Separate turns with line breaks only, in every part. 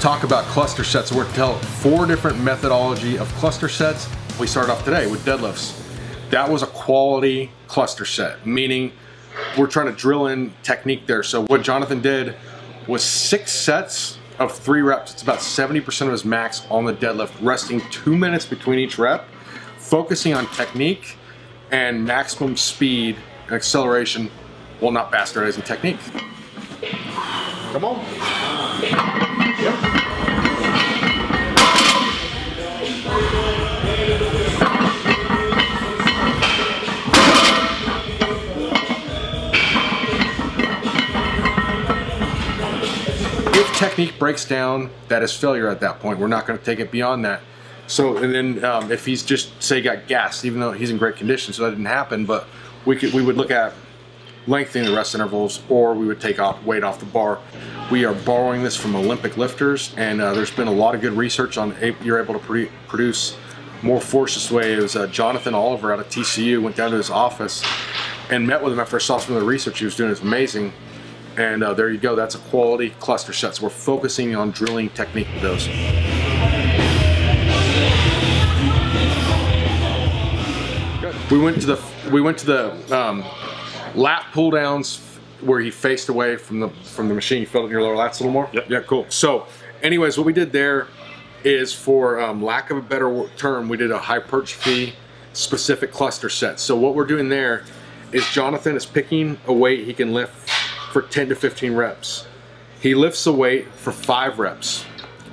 talk about cluster sets. We're going to tell four different methodology of cluster sets. We start off today with deadlifts. That was a quality cluster set, meaning we're trying to drill in technique there. So what Jonathan did was six sets of three reps. It's about 70% of his max on the deadlift, resting two minutes between each rep, focusing on technique and maximum speed and acceleration while not bastardizing technique. Come on. Yep. technique breaks down, that is failure at that point. We're not going to take it beyond that. So, and then um, if he's just say got gassed, even though he's in great condition, so that didn't happen, but we could we would look at lengthening the rest intervals, or we would take off weight off the bar. We are borrowing this from Olympic lifters, and uh, there's been a lot of good research on you're able to produce more force this way. It was uh, Jonathan Oliver out of TCU went down to his office and met with him after I saw some of the research he was doing. It's amazing. And uh, there you go, that's a quality cluster set. So we're focusing on drilling technique with those. We went to the we went to the um, lat pull downs where he faced away from the from the machine. You felt it in your lower lats a little more.
Yep.
Yeah, cool. So, anyways, what we did there is, for um, lack of a better term, we did a hypertrophy specific cluster set. So what we're doing there is Jonathan is picking a weight he can lift for 10 to 15 reps. He lifts the weight for five reps.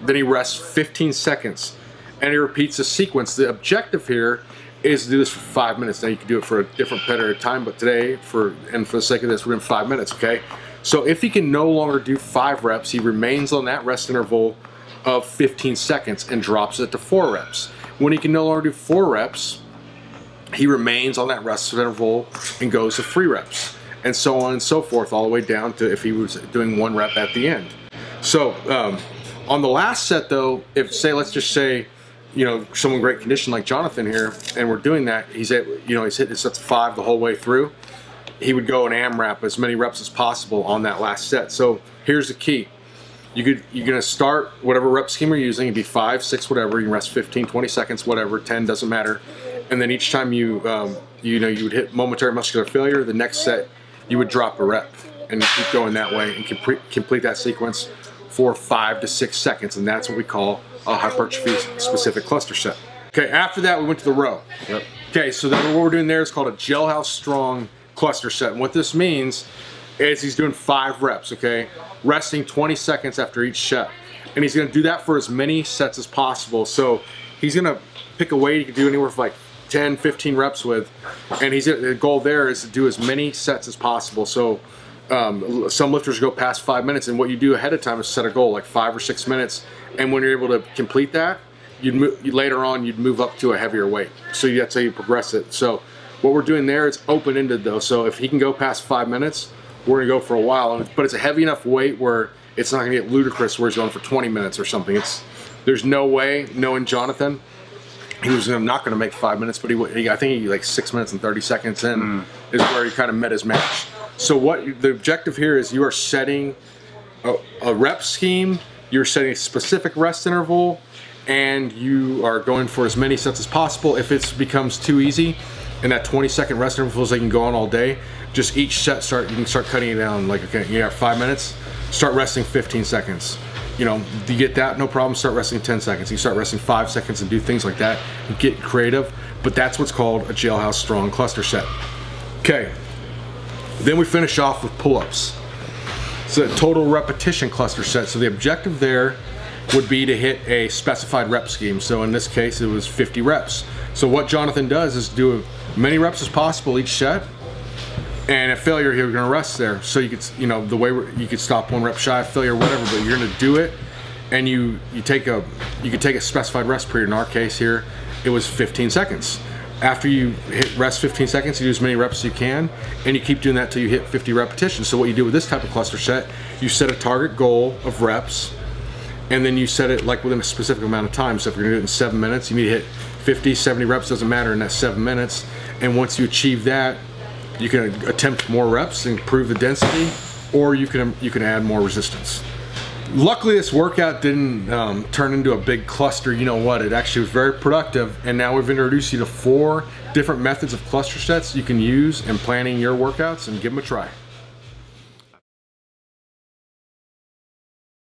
Then he rests 15 seconds and he repeats the sequence. The objective here is to do this for five minutes. Now you can do it for a different period of time, but today, for and for the sake of this, we're in five minutes, okay? So if he can no longer do five reps, he remains on that rest interval of 15 seconds and drops it to four reps. When he can no longer do four reps, he remains on that rest interval and goes to three reps and so on and so forth, all the way down to if he was doing one rep at the end. So um, on the last set though, if say, let's just say, you know, someone great condition like Jonathan here, and we're doing that, he's at, you know, he's hitting sets five the whole way through, he would go and AMRAP as many reps as possible on that last set. So here's the key. You could, you're gonna start whatever rep scheme you're using, it'd be five, six, whatever, you can rest 15, 20 seconds, whatever, 10, doesn't matter. And then each time you, um, you know, you would hit momentary muscular failure, the next set you would drop a rep and keep going that way and complete, complete that sequence for five to six seconds. And that's what we call a hypertrophy specific cluster set. Okay, after that, we went to the row. Yep. Okay, so then what we're doing there is called a jailhouse strong cluster set. And what this means is he's doing five reps, okay? Resting 20 seconds after each set. And he's gonna do that for as many sets as possible. So he's gonna pick a weight he can do anywhere from like 10, 15 reps with. And he's the goal there is to do as many sets as possible. So um, some lifters go past five minutes, and what you do ahead of time is set a goal like five or six minutes. And when you're able to complete that, you'd move, later on you'd move up to a heavier weight. So that's how you progress it. So what we're doing there is open ended though. So if he can go past five minutes, we're gonna go for a while. But it's a heavy enough weight where it's not gonna get ludicrous where he's going for 20 minutes or something. It's there's no way, knowing Jonathan, he was not going to make five minutes, but he, he, I think he like six minutes and 30 seconds in mm. is where he kind of met his match. So what the objective here is you are setting a, a rep scheme, you're setting a specific rest interval, and you are going for as many sets as possible. If it becomes too easy, and that 20 second rest interval feels like can go on all day, just each set start you can start cutting it down. Like okay, you got five minutes, start resting 15 seconds you know, you get that, no problem, start resting 10 seconds. You start resting five seconds and do things like that get creative. But that's what's called a jailhouse strong cluster set. Okay, then we finish off with pull-ups. It's a total repetition cluster set. So the objective there would be to hit a specified rep scheme. So in this case, it was 50 reps. So what Jonathan does is do as many reps as possible each set and at failure you're gonna rest there so you could you know the way you could stop one rep shy of failure whatever but you're gonna do it and you you take a you could take a specified rest period in our case here it was 15 seconds after you hit rest 15 seconds you do as many reps as you can and you keep doing that till you hit 50 repetitions. So what you do with this type of cluster set you set a target goal of reps and then you set it like within a specific amount of time. So if you're gonna do it in seven minutes you need to hit 50 70 reps doesn't matter in that seven minutes. And once you achieve that you can attempt more reps, and improve the density, or you can you can add more resistance. Luckily this workout didn't um, turn into a big cluster. You know what? It actually was very productive and now we've introduced you to four different methods of cluster sets you can use in planning your workouts and give them a try